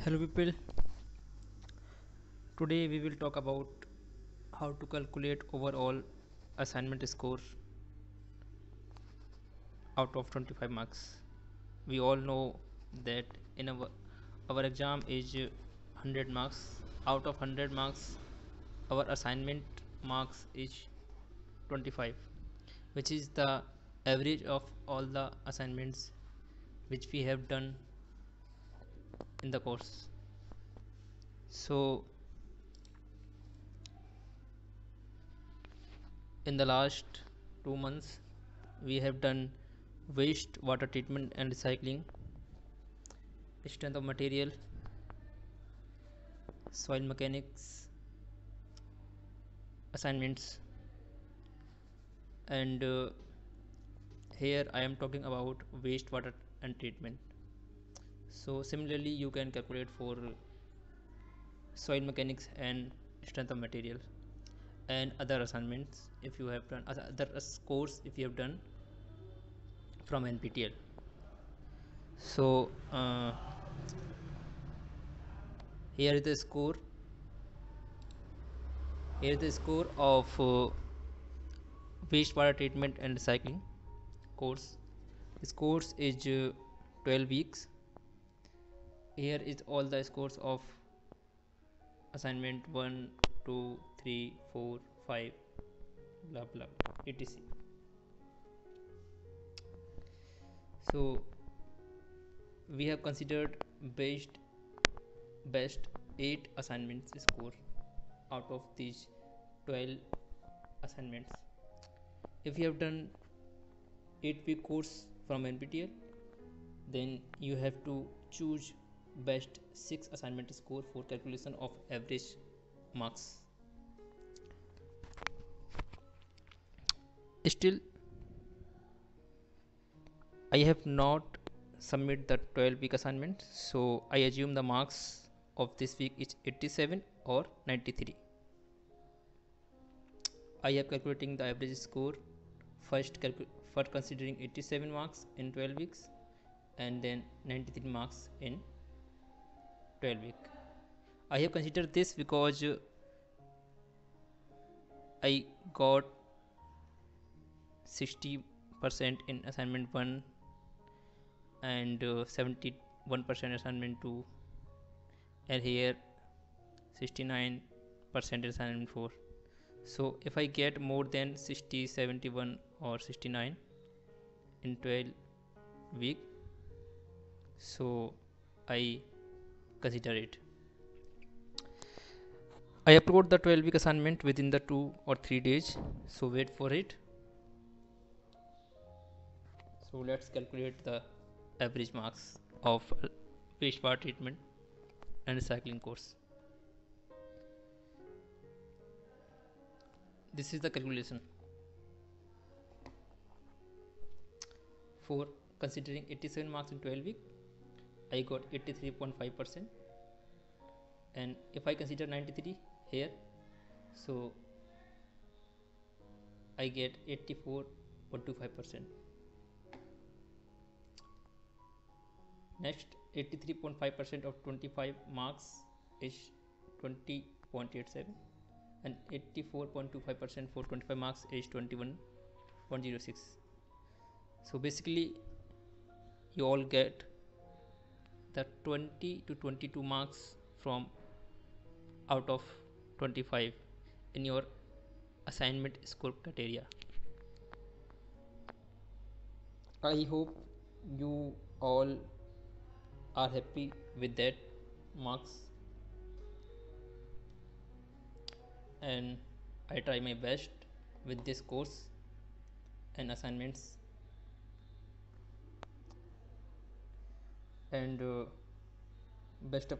hello people. Today we will talk about how to calculate overall assignment score out of 25 marks. We all know that in our our exam is 100 marks. Out of 100 marks our assignment marks is 25 which is the average of all the assignments which we have done in the course. So in the last two months we have done waste water treatment and recycling strength of material soil mechanics assignments and uh, here I am talking about wastewater and treatment so similarly you can calculate for soil mechanics and strength of material and other assignments if you have done other course if you have done from NPTEL so uh, here is the score. Here is the score of uh, wastewater treatment and recycling course. This course is uh, 12 weeks here is all the scores of assignment 1 2 3 4 5 blah blah. Etc so we have considered best best 8 assignments score out of these 12 assignments. If you have done 8 week course from NPTEL then you have to choose best 6 assignment score for calculation of average marks. Still I have not submit the 12 week assignment so I assume the marks of this week is 87 or 93 I am calculating the average score first for considering 87 marks in 12 weeks and then 93 marks in 12 week. I have considered this because I got 60 percent in assignment 1 and uh, 71 percent assignment 2 and here 69 percent assignment 4 so if I get more than 60 71 or 69 in 12 week so I consider it. I upload the 12 week assignment within the 2 or 3 days so wait for it. So let's calculate the average marks of wastewater treatment and recycling course. This is the calculation. For considering 87 marks in 12 week I got 83.5 percent. And if I consider 93 here so I get 84.25 percent. Next 83.5 percent of 25 marks is 20.87 and 84.25 percent for 25 marks is 21.06 so basically you all get the 20 to 22 marks from out of 25 in your assignment score criteria. I hope you all are happy with that marks. And i try my best with this course and assignments and uh, best of